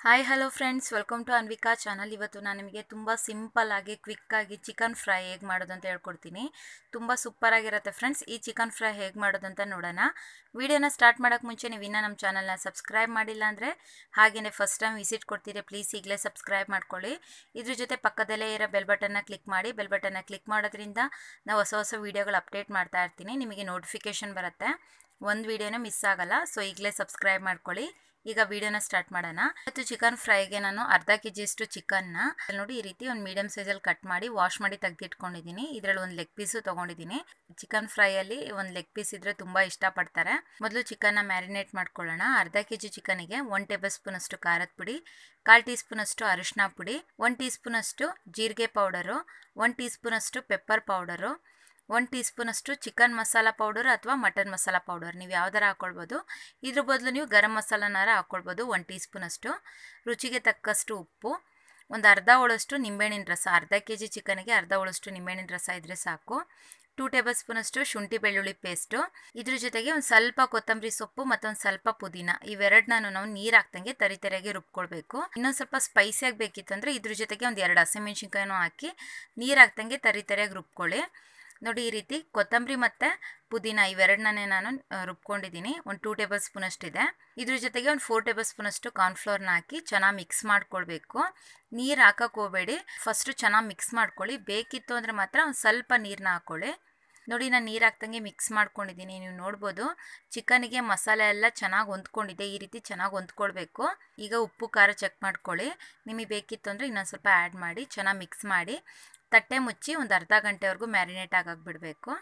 Hi hello friends welcome to Anvika channel ಇವತ್ತು ನಾನು ನಿಮಗೆ ತುಂಬ ಸಿಂಪಲ್ ಆಗಿ ಕ್ವಿಕ್ಕಾಗಿ ಚಿಕನ್ ಫ್ರೈ ಹೇಗೆ ಮಾಡೋದು ಅಂತ ಹೇಳ್ಕೊಡ್ತೀನಿ ತುಂಬ ಸೂಪರ್ ಆಗಿರುತ್ತೆ ಫ್ರೆಂಡ್ಸ್ ಈ ಚಿಕನ್ ಫ್ರೈ ಹೇಗೆ ಮಾಡೋದು ಅಂತ ನೋಡೋಣ ವಿಡಿಯೋನ ಸ್ಟಾರ್ಟ್ ಮಾಡೋಕ್ಕೆ ಮುಂಚೆ ನೀವು ಇನ್ನೂ ನಮ್ಮ ಚಾನಲ್ನ ಸಬ್ಸ್ಕ್ರೈಬ್ ಮಾಡಿಲ್ಲ ಅಂದರೆ ಹಾಗೆಯೇ ಫಸ್ಟ್ ಟೈಮ್ ವಿಸಿಟ್ ಕೊಡ್ತೀರಿ ಪ್ಲೀಸ್ ಈಗಲೇ ಸಬ್ಸ್ಕ್ರೈಬ್ ಮಾಡ್ಕೊಳ್ಳಿ ಇದ್ರ ಜೊತೆ ಪಕ್ಕದಲ್ಲೇ ಇರೋ ಬೆಲ್ ಬಟನ್ನ ಕ್ಲಿಕ್ ಮಾಡಿ ಬೆಲ್ ಬಟನ್ನ ಕ್ಲಿಕ್ ಮಾಡೋದ್ರಿಂದ ನಾವು ಹೊಸ ಹೊಸ ವೀಡಿಯೋಗಳು ಅಪ್ಡೇಟ್ ಮಾಡ್ತಾ ಇರ್ತೀನಿ ನಿಮಗೆ ನೋಟಿಫಿಕೇಷನ್ ಬರುತ್ತೆ ಒಂದು ವೀಡಿಯೋನೂ ಮಿಸ್ ಆಗೋಲ್ಲ ಸೊ ಈಗಲೇ ಸಬ್ಸ್ಕ್ರೈಬ್ ಮಾಡ್ಕೊಳ್ಳಿ ಈಗ ವಿಡಿಯೋನ ಸ್ಟಾರ್ಟ್ ಮಾಡೋಣ. ಇವತ್ತು ಚಿಕನ್ ಫ್ರೈಗೆ ನಾನು ಅರ್ಧ ಕೆ ಜಿಯಷ್ಟು ಚಿಕನ್ನ ನೋಡಿ ಈ ರೀತಿ ಒಂದು ಮೀಡಿಯಂ ಸೈಜಲ್ಲಿ ಕಟ್ ಮಾಡಿ ವಾಶ್ ಮಾಡಿ ತೆಗೆದಿಟ್ಕೊಂಡಿದ್ದೀನಿ. ಇದರಲ್ಲಿ ಒಂದು ಲೆಗ್ ಪೀಸು ತೊಗೊಂಡಿದ್ದೀನಿ. ಚಿಕನ್ ಫ್ರೈಯಲ್ಲಿ ಒಂದು ಲೆಗ್ ಪೀಸ್ ಇದ್ರೆ ತುಂಬ ಇಷ್ಟಪಡ್ತಾರೆ. ಮೊದಲು ಚಿಕನ್ನ ಮ್ಯಾರಿನೇಟ್ ಮಾಡ್ಕೊಳ್ಳೋಣ. ಅರ್ಧ ಕೆ ಜಿ ಚಿಕನಿಗೆ ಒನ್ ಟೇಬಲ್ ಸ್ಪೂನಷ್ಟು ಖಾರದ ಪುಡಿ, ಕಾಲು ಟೀ ಸ್ಪೂನಷ್ಟು ಅರಿಶಿನ ಪುಡಿ ಒನ್ ಟೀ ಸ್ಪೂನಷ್ಟು ಜೀರಿಗೆ ಪೌಡರು ಒನ್ ಟೀ ಸ್ಪೂನಷ್ಟು ಪೆಪ್ಪರ್ ಪೌಡರು ಒನ್ ಟೀ ಸ್ಪೂನಷ್ಟು ಚಿಕನ್ ಮಸಾಲ ಪೌಡರ್ ಅಥವಾ ಮಟನ್ ಮಸಾಲ ಪೌಡರ್. ನೀವು ಯಾವ್ದಾರ ಹಾಕ್ಕೊಳ್ಬೋದು ಇದ್ರ ಬದಲು ನೀವು ಗರಂ ಮಸಾಲನಾರ ಹಾಕ್ಕೊಳ್ಬೋದು ಒನ್ ಟೀ ಸ್ಪೂನಷ್ಟು ರುಚಿಗೆ ತಕ್ಕಷ್ಟು ಉಪ್ಪು. ಒಂದು ಅರ್ಧ ಹೋಳಷ್ಟು ನಿಂಬೆಹಣ್ಣಿನ ರಸ, ಅರ್ಧ ಕೆ ಜಿ ಚಿಕನ್ಗೆ ಅರ್ಧ ಹೋಳಷ್ಟು ನಿಂಬೆಹಣ್ಣಿನ ರಸ ಇದ್ದರೆ ಸಾಕು. ಟೂ ಟೇಬಲ್ ಸ್ಪೂನಷ್ಟು ಶುಂಠಿ ಬೆಳ್ಳುಳ್ಳಿ ಪೇಸ್ಟು. ಇದ್ರ ಜೊತೆಗೆ ಒಂದು ಸ್ವಲ್ಪ ಕೊತ್ತಂಬರಿ ಸೊಪ್ಪು ಮತ್ತೊಂದು ಸ್ವಲ್ಪ ಪುದೀನ. ಇವೆರಡನ್ನ ನಾವು ನೀರು ಹಾಕ್ದಂಗೆ ತರಿ ತರಿಯಾಗಿ ರುಬ್ಕೊಳ್ಬೇಕು. ಇನ್ನೊಂದು ಸ್ವಲ್ಪ ಸ್ಪೈಸಿಯಾಗಿ ಬೇಕಿತ್ತು ಅಂದರೆ ಇದ್ರ ಜೊತೆಗೆ ಒಂದು ಎರಡು ಹಸಿಮೆಣ್ಸಿನ್ಕಾಯಿನೂ ಹಾಕಿ ನೀರು ಹಾಕ್ದಂಗೆ ತರಿ ತರಿಯಾಗಿ ರುಬ್ಕೊಳ್ಳಿ. ನೋಡಿ ಈ ರೀತಿ ಕೊತ್ತಂಬರಿ ಮತ್ತು ಪುದೀನ ಇವೆರಡನ್ನೇ ನಾನು ರುಬ್ಕೊಂಡಿದ್ದೀನಿ. ಒಂದು ಟೂ ಟೇಬಲ್ ಸ್ಪೂನ್ ಅಷ್ಟಿದೆ. ಇದ್ರ ಜೊತೆಗೆ ಒಂದು ಫೋರ್ ಟೇಬಲ್ ಸ್ಪೂನ್ ಅಷ್ಟು ಕಾರ್ನ್ಫ್ಲೋರ್ನ ಹಾಕಿ ಚೆನ್ನಾಗಿ ಮಿಕ್ಸ್ ಮಾಡ್ಕೊಳ್ಬೇಕು. ನೀರು ಹಾಕಕ್ಕೆ ಹೋಗಬೇಡಿ. ಫಸ್ಟು ಚೆನ್ನಾಗಿ ಮಿಕ್ಸ್ ಮಾಡ್ಕೊಳ್ಳಿ. ಬೇಕಿತ್ತು ಅಂದರೆ ಮಾತ್ರ ಒಂದು ಸ್ವಲ್ಪ ನೀರನ್ನ ಹಾಕ್ಕೊಳ್ಳಿ ನೋಡಿ, ನಾನು ನೀರು ಹಾಕ್ದಂಗೆ ಮಿಕ್ಸ್ ಮಾಡ್ಕೊಂಡಿದ್ದೀನಿ. ನೀವು ನೋಡ್ಬೋದು ಚಿಕನಿಗೆ ಮಸಾಲೆ ಎಲ್ಲ ಚೆನ್ನಾಗಿ ಹೊಂದ್ಕೊಂಡಿದೆ. ಈ ರೀತಿ ಚೆನ್ನಾಗಿ ಹೊಂದ್ಕೊಳ್ಬೇಕು. ಈಗ ಉಪ್ಪು, ಖಾರ ಚೆಕ್ ಮಾಡ್ಕೊಳ್ಳಿ. ನಿಮಗೆ ಬೇಕಿತ್ತು ಅಂದರೆ ಇನ್ನೊಂದು ಸ್ವಲ್ಪ ಆ್ಯಡ್ ಮಾಡಿ, ಚೆನ್ನಾಗಿ ಮಿಕ್ಸ್ ಮಾಡಿ. ತಟ್ಟೆ ಮುಚ್ಚಿ ಒಂದು ಅರ್ಧ ಗಂಟೆವರೆಗೂ ಮ್ಯಾರಿನೇಟ್ ಆಗಿಬಿಡಬೇಕು ಬಿಡಬೇಕು.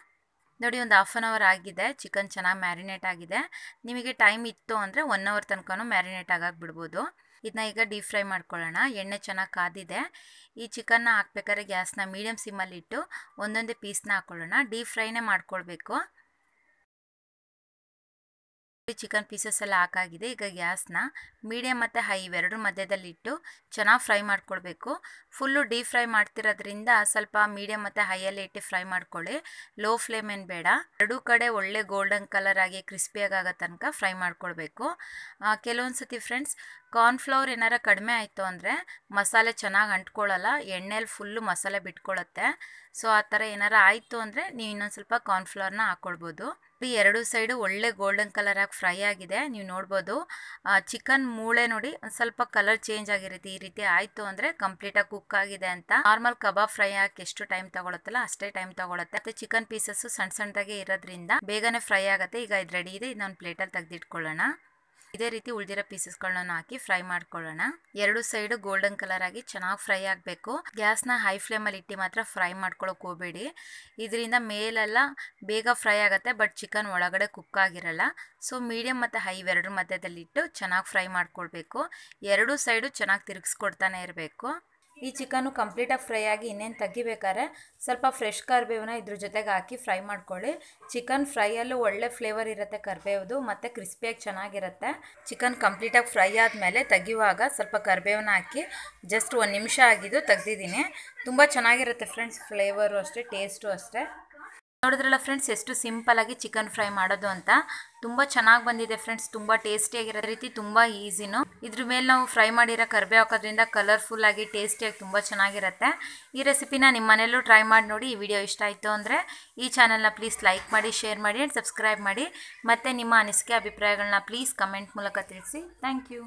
ನೋಡಿ, ಒಂದು ಹಾಫ್ ಆನ್ ಅವರ್ ಆಗಿದೆ. ಚಿಕನ್ ಚೆನ್ನಾಗಿ ಮ್ಯಾರಿನೇಟ್ ಆಗಿದೆ. ನಿಮಗೆ ಟೈಮ್ ಇತ್ತು ಅಂದರೆ ಒನ್ ಅವರ್ ತನಕನೂ ಮ್ಯಾರಿನೇಟ್ ಆಗಿ ಬಿಡ್ಬೋದು. ಇದನ್ನ ಈಗ ಡೀಪ್ ಫ್ರೈ ಮಾಡ್ಕೊಳ್ಳೋಣ. ಎಣ್ಣೆ ಚೆನ್ನಾಗಿ ಕಾದಿದೆ. ಈ ಚಿಕನ್ನ ಹಾಕ್ಬೇಕಾದ್ರೆ ಗ್ಯಾಸ್ನ ಮೀಡಿಯಮ್ ಸಿಮ್ಮಲ್ಲಿಟ್ಟು ಒಂದೊಂದೇ ಪೀಸ್ನ ಹಾಕ್ಕೊಳ್ಳೋಣ ಡೀಪ್ ಫ್ರೈನೇ ಮಾಡ್ಕೊಳ್ಬೇಕು. ಚಿಕನ್ ಪೀಸಸ್ ಎಲ್ಲ ಹಾಕಾಗಿದೆ. ಈಗ ಗ್ಯಾಸ್ನ ಮೀಡಿಯಮ್ ಮತ್ತು ಹೈ ಇವೆರಡರ ಮಧ್ಯದಲ್ಲಿಟ್ಟು ಚೆನ್ನಾಗಿ ಫ್ರೈ ಮಾಡ್ಕೊಳ್ಬೇಕು ಫುಲ್ಲು ಡೀಪ್ ಫ್ರೈ ಮಾಡ್ತಿರೋದ್ರಿಂದ ಸ್ವಲ್ಪ ಮೀಡಿಯಮ್ ಮತ್ತು ಹೈಯಲ್ಲಿ ಇಟ್ಟು ಫ್ರೈ ಮಾಡ್ಕೊಳ್ಳಿ. ಲೋ ಫ್ಲೇಮ್ ಏನು ಬೇಡ. ಎರಡೂ ಕಡೆ ಒಳ್ಳೆ ಗೋಲ್ಡನ್ ಕಲರ್ ಆಗಿ ಕ್ರಿಸ್ಪಿಯಾಗಿ ಆಗೋ ತನಕ ಫ್ರೈ ಮಾಡ್ಕೊಳ್ಬೇಕು ಕೆಲವೊಂದು ಸತಿ ಫ್ರೆಂಡ್ಸ್ ಕಾರ್ನ್ಫ್ಲವರ್ ಏನಾರ ಕಡಿಮೆ ಆಯಿತು ಅಂದರೆ ಮಸಾಲೆ ಚೆನ್ನಾಗಿ ಅಂಟ್ಕೊಳ್ಳಲ್ಲ ಎಣ್ಣೆಲಿ ಫುಲ್ಲು ಮಸಾಲೆ ಬಿಟ್ಕೊಳ್ಳುತ್ತೆ ಸೊ ಆ ಥರ ಏನಾರ ಆಯಿತು ಅಂದರೆ ನೀವು ಇನ್ನೊಂದು ಸ್ವಲ್ಪ ಕಾರ್ನ್ಫ್ಲವರ್ನ ಹಾಕ್ಕೊಳ್ಬೋದು ಈ ಎರಡು ಸೈಡು ಒಳ್ಳೆ ಗೋಲ್ಡನ್ ಕಲರಾಗಿ ಫ್ರೈ ಆಗಿದೆ, ನೀವು ನೋಡ್ಬೋದು. ಚಿಕನ್ ಮೂಳೆ ನೋಡಿ ಒಂದು ಸ್ವಲ್ಪ ಕಲರ್ ಚೇಂಜ್ ಆಗಿರುತ್ತೆ. ಈ ರೀತಿ ಆಯಿತು ಅಂದರೆ ಕಂಪ್ಲೀಟಾಗಿ ಕುಕ್ ಆಗಿದೆ ಅಂತ. ನಾರ್ಮಲ್ ಕಬಾಬ್ ಫ್ರೈ ಹಾಕಿ ಎಷ್ಟು ಟೈಮ್ ತಗೊಳುತ್ತಲ್ಲ, ಅಷ್ಟೇ ಟೈಮ್ ತಗೊಳುತ್ತೆ. ಮತ್ತೆ ಚಿಕನ್ ಪೀಸಸ್ ಸಣ್ಣ ಸಣ್ಣದಾಗೆ ಇರೋದ್ರಿಂದ ಬೇಗನೆ ಫ್ರೈ ಆಗುತ್ತೆ. ಈಗ ಇದು ರೆಡಿ ಇದೆ, ಇದನ್ನ ಪ್ಲೇಟಲ್ಲಿ ತೆಗೆದಿಟ್ಕೊಳ್ಳೋಣ. ಇದೇ ರೀತಿ ಉಳಿದಿರೋ ಪೀಸಸ್ಗಳನ್ನ ಹಾಕಿ ಫ್ರೈ ಮಾಡ್ಕೊಳ್ಳೋಣ. ಎರಡು ಸೈಡ್ ಗೋಲ್ಡನ್ ಕಲರ್ ಆಗಿ ಚೆನ್ನಾಗಿ ಫ್ರೈ ಆಗಬೇಕು. ಗ್ಯಾಸ್ನ ಹೈ ಫ್ಲೇಮಲ್ಲಿ ಇಟ್ಟು ಮಾತ್ರ ಫ್ರೈ ಮಾಡ್ಕೊಳ್ಳೋಕೆ ಹೋಗಬೇಡಿ. ಇದರಿಂದ ಮೇಲೆಲ್ಲ ಬೇಗ ಫ್ರೈ ಆಗುತ್ತೆ, ಬಟ್ ಚಿಕನ್ ಒಳಗಡೆ ಕುಕ್ ಆಗಿರಲ್ಲ. ಸೊ ಮೀಡಿಯಮ್ ಮತ್ತು ಹೈ ಇವೆರಡರ ಮಧ್ಯದಲ್ಲಿಟ್ಟು ಚೆನ್ನಾಗಿ ಫ್ರೈ ಮಾಡ್ಕೊಳ್ಬೇಕು. ಎರಡೂ ಸೈಡು ಚೆನ್ನಾಗಿ ತಿರುಗಿಸ್ಕೊಡ್ತಾನೆ ಇರಬೇಕು. ಈ ಚಿಕನ್ನು ಕಂಪ್ಲೀಟಾಗಿ ಫ್ರೈ ಆಗಿ ಇನ್ನೇನು ತೆಗಿಬೇಕಾದ್ರೆ ಸ್ವಲ್ಪ ಫ್ರೆಶ್ ಕರಿಬೇವನ್ನ ಇದ್ರ ಜೊತೆಗೆ ಹಾಕಿ ಫ್ರೈ ಮಾಡ್ಕೊಳ್ಳಿ. ಚಿಕನ್ ಫ್ರೈಯಲ್ಲೂ ಒಳ್ಳೆ ಫ್ಲೇವರ್ ಇರುತ್ತೆ ಕರಿಬೇವ್ದು, ಮತ್ತು ಕ್ರಿಸ್ಪಿಯಾಗಿ ಚೆನ್ನಾಗಿರುತ್ತೆ. ಚಿಕನ್ ಕಂಪ್ಲೀಟಾಗಿ ಫ್ರೈ ಆದಮೇಲೆ ತೆಗಿಯುವಾಗ ಸ್ವಲ್ಪ ಕರಿಬೇವನ್ನ ಹಾಕಿ ಜಸ್ಟ್ ಒಂದು ನಿಮಿಷ ಆಗಿದ್ದು ತೆಗ್ದಿದ್ದೀನಿ. ತುಂಬ ಚೆನ್ನಾಗಿರುತ್ತೆ ಫ್ರೆಂಡ್ಸ್ ಫ್ಲೇವರು ಅಷ್ಟೇ ಟೇಸ್ಟು ಅಷ್ಟೇ. ನೋಡಿದ್ರಲ್ಲ ಫ್ರೆಂಡ್ಸ್ ಎಷ್ಟು ಸಿಂಪಲಾಗಿ ಚಿಕನ್ ಫ್ರೈ ಮಾಡೋದು ಅಂತ. ತುಂಬ ಚೆನ್ನಾಗಿ ಬಂದಿದೆ ಫ್ರೆಂಡ್ಸ್ ತುಂಬ ಟೇಸ್ಟಿಯಾಗಿರೋ ರೀತಿ, ತುಂಬ ಈಸಿನೂ ಇದ್ರ ಮೇಲೆ ನಾವು ಫ್ರೈ ಮಾಡಿರೋ ಕರ್ಬೆ ಹಾಕೋದ್ರಿಂದ ಕಲರ್ಫುಲ್ ಆಗಿ ಟೇಸ್ಟಿಯಾಗಿ ತುಂಬ ಚೆನ್ನಾಗಿರುತ್ತೆ. ಈ ರೆಸಿಪಿನ ನಿಮ್ಮ ಮನೆಯಲ್ಲೂ ಟ್ರೈ ಮಾಡಿ ನೋಡಿ, ಈ ವಿಡಿಯೋ ಇಷ್ಟ ಆಯಿತು ಅಂದರೆ, ಈ ಚಾನಲ್ನ ಪ್ಲೀಸ್ ಲೈಕ್ ಮಾಡಿ ಶೇರ್ ಮಾಡಿ ಆ್ಯಂಡ್ ಸಬ್ಸ್ಕ್ರೈಬ್ ಮಾಡಿ. ಮತ್ತು ನಿಮ್ಮ ಅನಿಸಿಕೆ ಅಭಿಪ್ರಾಯಗಳನ್ನ ಪ್ಲೀಸ್ ಕಮೆಂಟ್ ಮೂಲಕ ತಿಳಿಸಿ. Thank you